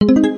you